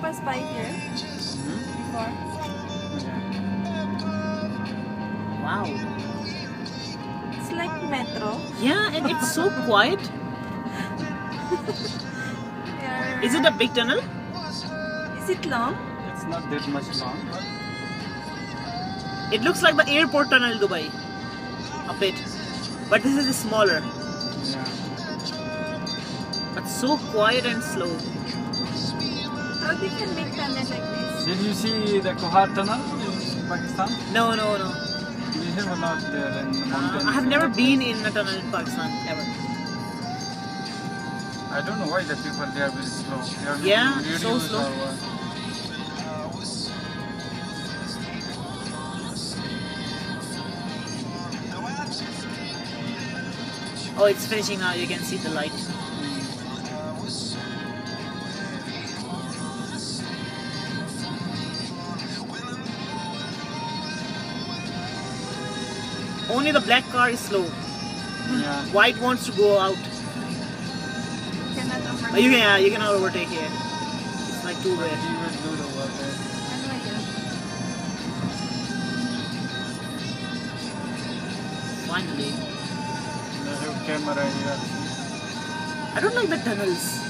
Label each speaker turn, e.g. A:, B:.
A: passed by here before.
B: Wow.
A: It's like metro.
B: Yeah, and it's so quiet. Is it a big tunnel?
A: Is it long?
C: It's not that much long.
B: It looks like the airport tunnel Dubai. A bit. But this is smaller.
C: Yeah.
B: But so quiet and slow.
A: They can make like this?
C: Did you see the Kohat tunnel in Pakistan?
B: No, no, no.
C: We have a lot there in the
B: Uh. I have never been in a tunnel in Pakistan ever.
C: I don't know why the people they are very slow. They are
B: Yeah,
C: making
B: so slow. Oh, it's finishing now. You can see the light. Only the black car is slow.
C: Yeah.
B: White wants to go out. You can, yeah, you cannot overtake here. It's like two way.
C: He will do the work.
A: Ano yun?
B: Finally.
C: They have camera here.
B: I don't like the tunnels.